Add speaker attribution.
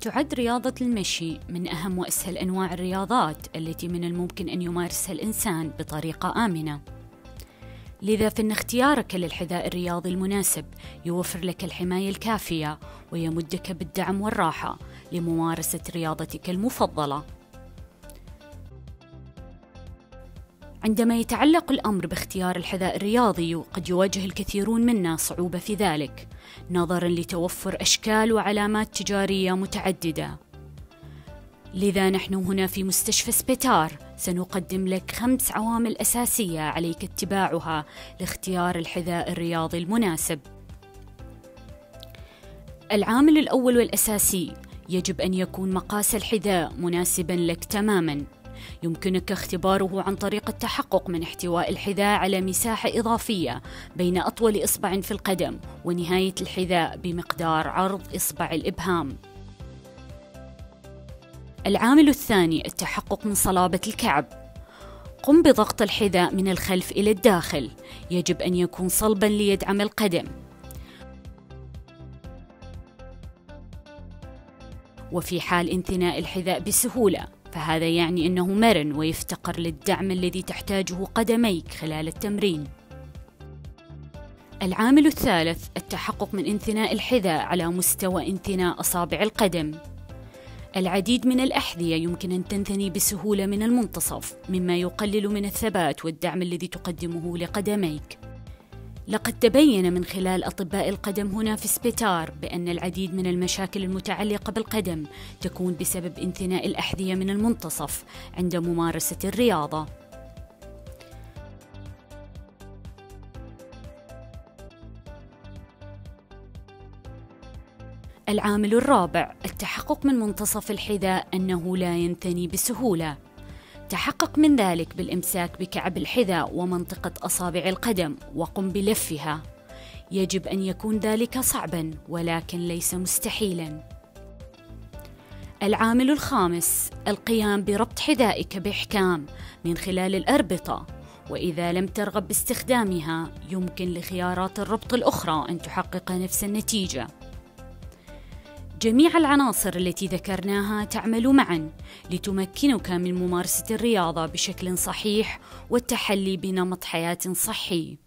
Speaker 1: تعد رياضة المشي من أهم وأسهل أنواع الرياضات التي من الممكن أن يمارسها الإنسان بطريقة آمنة. لذا فإن اختيارك للحذاء الرياضي المناسب يوفر لك الحماية الكافية ويمدك بالدعم والراحة لممارسة رياضتك المفضلة. عندما يتعلق الأمر باختيار الحذاء الرياضي قد يواجه الكثيرون منا صعوبة في ذلك نظرا لتوفر أشكال وعلامات تجارية متعددة. لذا نحن هنا في مستشفى سبيتار. سنقدم لك خمس عوامل أساسية عليك اتباعها لاختيار الحذاء الرياضي المناسب. العامل الأول والأساسي يجب أن يكون مقاس الحذاء مناسبا لك تماما. يمكنك اختباره عن طريق التحقق من احتواء الحذاء على مساحة إضافية بين أطول إصبع في القدم ونهاية الحذاء بمقدار عرض إصبع الإبهام. العامل الثاني التحقق من صلابة الكعب. قم بضغط الحذاء من الخلف إلى الداخل، يجب أن يكون صلبا ليدعم القدم. وفي حال انثناء الحذاء بسهولة فهذا يعني أنه مرن ويفتقر للدعم الذي تحتاجه قدميك خلال التمرين. العامل الثالث التحقق من انثناء الحذاء على مستوى انثناء أصابع القدم. العديد من الأحذية يمكن أن تنثني بسهولة من المنتصف، مما يقلل من الثبات والدعم الذي تقدمه لقدميك. لقد تبين من خلال أطباء القدم هنا في سبيتار بأن العديد من المشاكل المتعلقة بالقدم تكون بسبب انثناء الأحذية من المنتصف عند ممارسة الرياضة. العامل الرابع التحقق من منتصف الحذاء أنه لا ينثني بسهولة تحقق من ذلك بالإمساك بكعب الحذاء ومنطقة أصابع القدم وقم بلفها. يجب أن يكون ذلك صعبا ولكن ليس مستحيلا. العامل الخامس القيام بربط حذائك بإحكام من خلال الأربطة. وإذا لم ترغب باستخدامها يمكن لخيارات الربط الأخرى أن تحقق نفس النتيجة. جميع العناصر التي ذكرناها تعمل معا لتمكنك من ممارسة الرياضة بشكل صحيح والتحلي بنمط حياة صحي.